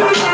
Woo!